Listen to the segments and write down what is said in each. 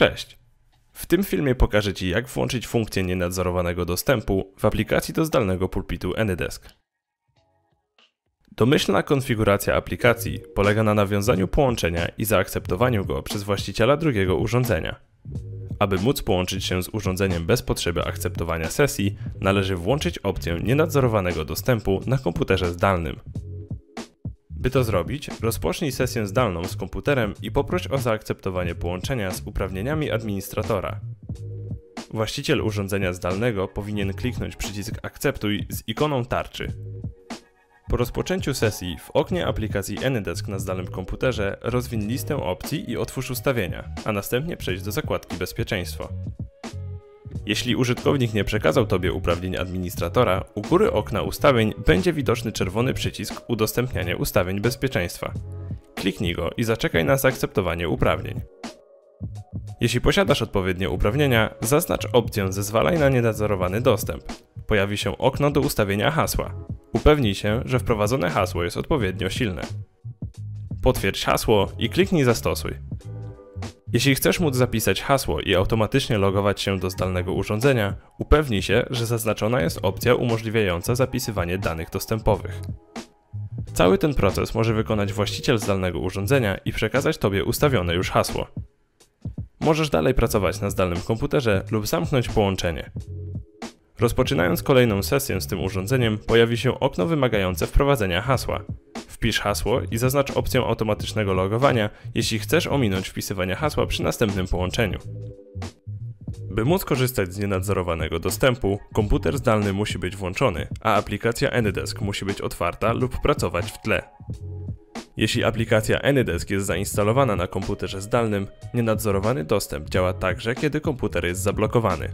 Cześć! W tym filmie pokażę Ci jak włączyć funkcję nienadzorowanego dostępu w aplikacji do zdalnego pulpitu AnyDesk. Domyślna konfiguracja aplikacji polega na nawiązaniu połączenia i zaakceptowaniu go przez właściciela drugiego urządzenia. Aby móc połączyć się z urządzeniem bez potrzeby akceptowania sesji, należy włączyć opcję nienadzorowanego dostępu na komputerze zdalnym. By to zrobić, rozpocznij sesję zdalną z komputerem i poproś o zaakceptowanie połączenia z uprawnieniami administratora. Właściciel urządzenia zdalnego powinien kliknąć przycisk Akceptuj z ikoną tarczy. Po rozpoczęciu sesji w oknie aplikacji AnyDesk na zdalnym komputerze rozwin listę opcji i otwórz ustawienia, a następnie przejdź do zakładki Bezpieczeństwo. Jeśli użytkownik nie przekazał Tobie uprawnień administratora, u góry okna ustawień będzie widoczny czerwony przycisk Udostępnianie ustawień bezpieczeństwa. Kliknij go i zaczekaj na zaakceptowanie uprawnień. Jeśli posiadasz odpowiednie uprawnienia, zaznacz opcję Zezwalaj na nienadzorowany dostęp. Pojawi się okno do ustawienia hasła. Upewnij się, że wprowadzone hasło jest odpowiednio silne. Potwierdź hasło i kliknij Zastosuj. Jeśli chcesz móc zapisać hasło i automatycznie logować się do zdalnego urządzenia, upewnij się, że zaznaczona jest opcja umożliwiająca zapisywanie danych dostępowych. Cały ten proces może wykonać właściciel zdalnego urządzenia i przekazać Tobie ustawione już hasło. Możesz dalej pracować na zdalnym komputerze lub zamknąć połączenie. Rozpoczynając kolejną sesję z tym urządzeniem, pojawi się okno wymagające wprowadzenia hasła. Wpisz hasło i zaznacz opcję automatycznego logowania, jeśli chcesz ominąć wpisywanie hasła przy następnym połączeniu. By móc korzystać z nienadzorowanego dostępu, komputer zdalny musi być włączony, a aplikacja AnyDesk musi być otwarta lub pracować w tle. Jeśli aplikacja AnyDesk jest zainstalowana na komputerze zdalnym, nienadzorowany dostęp działa także, kiedy komputer jest zablokowany.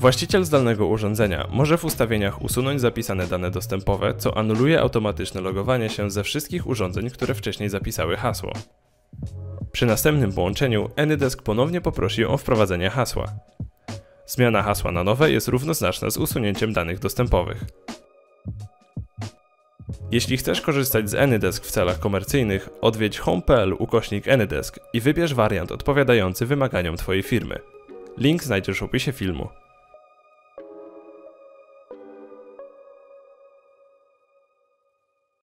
Właściciel zdalnego urządzenia może w ustawieniach usunąć zapisane dane dostępowe, co anuluje automatyczne logowanie się ze wszystkich urządzeń, które wcześniej zapisały hasło. Przy następnym połączeniu AnyDesk ponownie poprosi o wprowadzenie hasła. Zmiana hasła na nowe jest równoznaczna z usunięciem danych dostępowych. Jeśli chcesz korzystać z AnyDesk w celach komercyjnych, odwiedź home.pl ukośnik AnyDesk i wybierz wariant odpowiadający wymaganiom Twojej firmy. Link znajdziesz w opisie filmu.